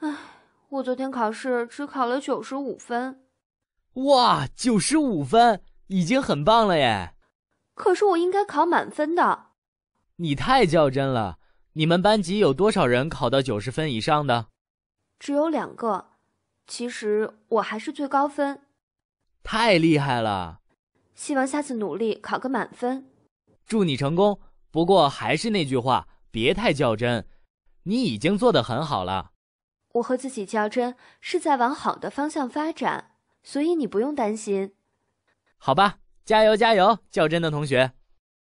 唉，我昨天考试只考了九十五分。哇，九十五分已经很棒了耶！可是我应该考满分的。你太较真了。你们班级有多少人考到九十分以上的？只有两个。其实我还是最高分。太厉害了！希望下次努力考个满分。祝你成功。不过还是那句话，别太较真。你已经做得很好了。我和自己较真是在往好的方向发展，所以你不用担心。好吧，加油加油，较真的同学。